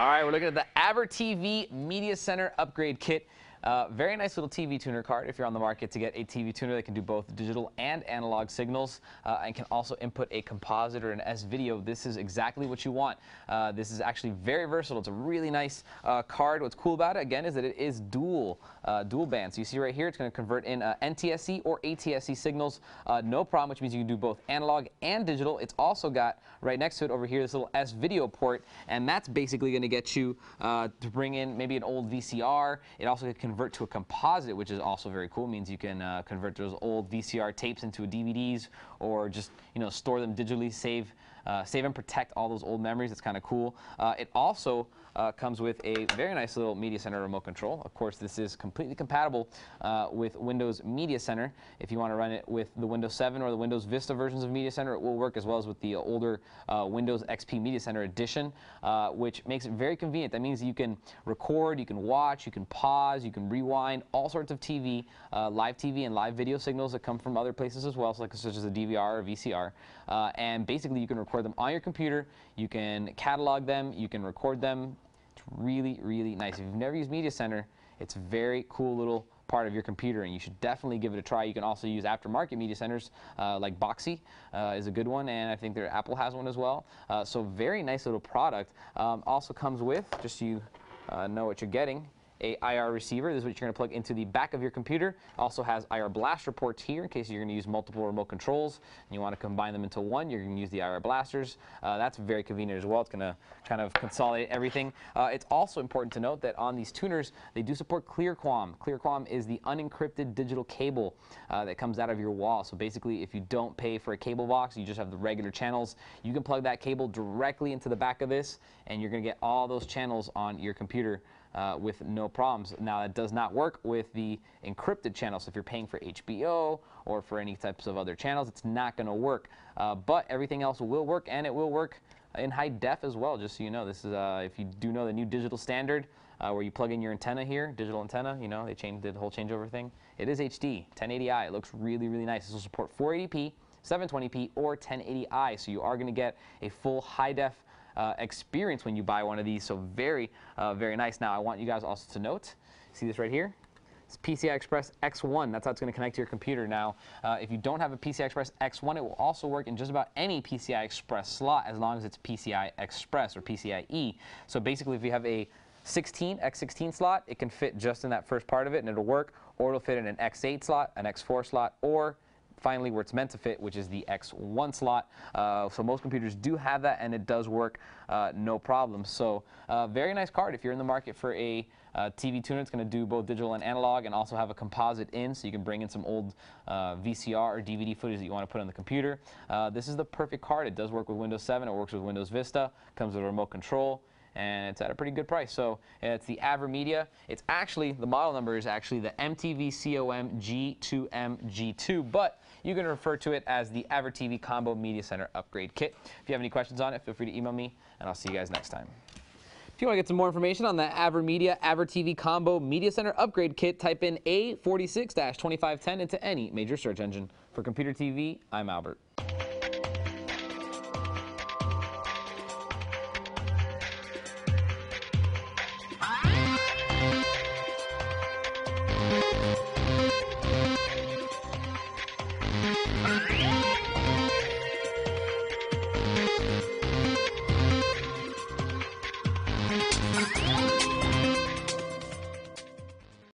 All right, we're looking at the AVerTV Media Center Upgrade Kit. Uh, very nice little TV tuner card if you're on the market to get a TV tuner that can do both digital and analog signals uh, and can also input a composite or an S-video. This is exactly what you want. Uh, this is actually very versatile. It's a really nice uh, card. What's cool about it, again, is that it is dual, uh, dual band. So you see right here, it's going to convert in uh, NTSC or ATSC signals. no problem, which means you can do both analog and digital. It's also got right next to it over here this little S-video port, and that's basically going to get you to bring in maybe an old VCR. It also can convert to a composite, which is also very cool. It means you can uh, convert those old VCR tapes into DVDs or just you know store them digitally, save uh, save and protect all those old memories. It's kind of cool. Uh, it also uh, comes with a very nice little Media Center remote control. Of course, this is completely compatible uh, with Windows Media Center. If you want to run it with the Windows 7 or the Windows Vista versions of Media Center, it will work as well as with the older uh, Windows XP Media Center edition, which makes it very convenient. That means you can record, you can watch, you can pause, you can rewind, all sorts of TV, live TV and live video signals that come from other places as well, so like, such as a DVR or VCR. And basically, you can record them on your computer, you can catalog them, you can record them it's really, really nice. If you've never used Media Center, it's a very cool little part of your computer, and you should definitely give it a try. You can also use aftermarket media centers uh, like Boxee uh, is a good one, and I think their Apple has one as well. Uh, so very nice little product. Um, also comes with, just so you uh, know what you're getting, a IR receiver. This is what you're going to plug into the back of your computer. Also has IR blaster ports here in case you're going to use multiple remote controls and you want to combine them into one. You're going to use the IR blasters. Uh, that's very convenient as well. It's going to kind of consolidate everything. Uh, it's also important to note that on these tuners, they do support ClearQAM. ClearQAM is the unencrypted digital cable uh, that comes out of your wall. So basically, if you don't pay for a cable box, you just have the regular channels, you can plug that cable directly into the back of this and you're going to get all those channels on your computer uh, with no problems. Now, that does not work with the encrypted channels. So if you're paying for HBO or for any types of other channels, it's not going to work. Uh, but everything else will work, and it will work in high def as well, just so you know. This is, uh, if you do know the new digital standard, uh, where you plug in your antenna here, digital antenna, you know, they changed the whole changeover thing. It is HD, 1080i. It looks really, really nice. This will support 480p, 720p, or 1080i. So you are going to get a full high def uh, experience when you buy one of these. So very, uh, very nice. Now, I want you guys also to note, see this right here? It's PCI Express X1. That's how it's going to connect to your computer. Now, uh, if you don't have a PCI Express X1, it will also work in just about any PCI Express slot as long as it's PCI Express or PCIe. So basically, if you have a 16 X16 slot, it can fit just in that first part of it and it'll work, or it'll fit in an X8 slot, an X4 slot, or finally where it's meant to fit, which is the X1 slot. Uh, so most computers do have that, and it does work uh, no problem. So uh, very nice card if you're in the market for a uh, TV tuner. It's going to do both digital and analog and also have a composite in, so you can bring in some old uh, VCR or DVD footage that you want to put on the computer. This is the perfect card. It does work with Windows 7. It works with Windows Vista. Comes with a remote control and it's at a pretty good price. So it's the AVerMedia. It's actually, the model number is actually the MTV COM G2M G2, but you can refer to it as the AVerTV Combo Media Center Upgrade Kit. If you have any questions on it, feel free to email me, and I'll see you guys next time. If you want to get some more information on the AVerMedia AVerTV Combo Media Center Upgrade Kit, type in A46-2510 into any major search engine. For Computer TV, I'm Albert.